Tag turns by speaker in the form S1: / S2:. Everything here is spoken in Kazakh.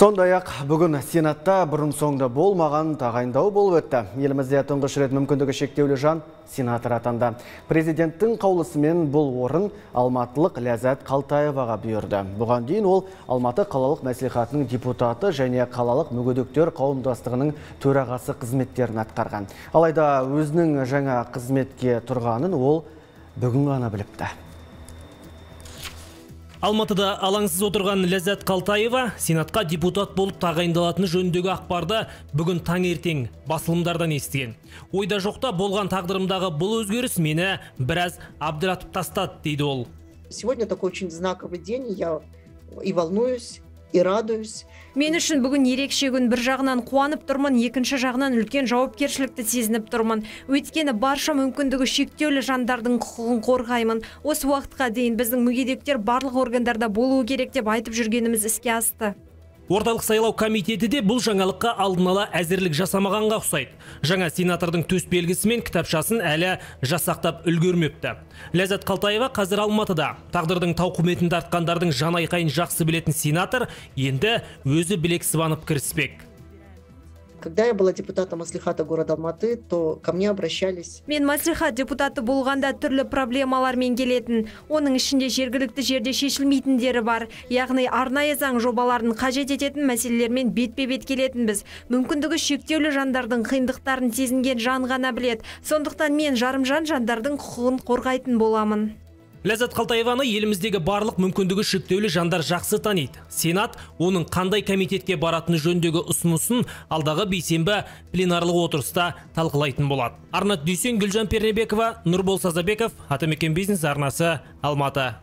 S1: Сондай ақ бүгін Сенатта бұрын соңды болмаған тағайындау болып өтті. Елімізде тұңғыш рет мүмкіндігі шектеулі жан сенатор атанды. Президенттің қаулысымен бұл орын алматылық Ләзәт Қалтаеваға бұйырды. Бұған дейін ол Алматы қалалық мәслихатының депутаты және қалалық мүгедектер қауымдастығының төрағасы қызметтерін атқарған. Алайда өзінің жаңа қызметке тұрғанын ол бүгін ғана біліпті.
S2: Алматыда алаңсыз отырған Ләззат Қалтаева Сенатқа депутат болып тағайындалатыны жөніндегі ақпарды бүгін таңертең басылымдардан естіген. Ойда жоқта болған тағдырымдағы бұл өзгеріс мені біраз абдыратып тастады дейді ол.
S3: Сегодня такой очень знаковый день, я и волнуюсь, и радуюсь.
S4: Мен үшін бүгін ерекше күн бір жағынан қуанып тұрмын, екінші жағынан үлкен жауапкершілікті сезініп тұрмын. Өйткені барша мүмкіндігі шектеулі жандардың құқығын қорғаймын. Осы уақытқа дейін біздің мүгедектер барлық органдарда болуы керек деп айтып жүргеніміз іске асты
S2: орталық сайлау комитеті де бұл жаңалыққа алдын ала әзірлік жасамағанға ұқсайды. Жаңа сенатордың төс белгісі мен кітапшасын әлі жасақтап үлгермепті. Ләззат қалтаева қазір алматыда. Тағдырдың тауқыметін тартқандардың жан айқайын жақсы білетін сенатор енді өзі білек сыбанып кіріспек.
S3: Когда я была депутатом Маслихата города Алматы, то ко мне обращались.
S4: Мен Маслихат депутаты болғанда түрлі проблемалармен келетін. Оның ішінде жергілікті жерде шешілмейтіндері бар. Яғни арнайы заң жобаларын қажет ететін мәселелермен бетпе-бет келетінбіз. Мүмкіндігі шектеулі жандардың қиындықтарын сезінген жан ғана білет. Сондықтан мен жарымжан жандардың құқығын қорғайтын боламын
S2: ләззат қалтаеваны еліміздегі барлық мүмкіндігі шектеулі жандар жақсы таниды. Сенат оның қандай комитетке баратыны жөніндегі ұсынысын алдағы бейсенбі пленарлық отырыста талқылайтын болады. Арнат дүйсен гүлжан пернебекова нұрбол сазабеков атамекен бизнес арнасы алматы.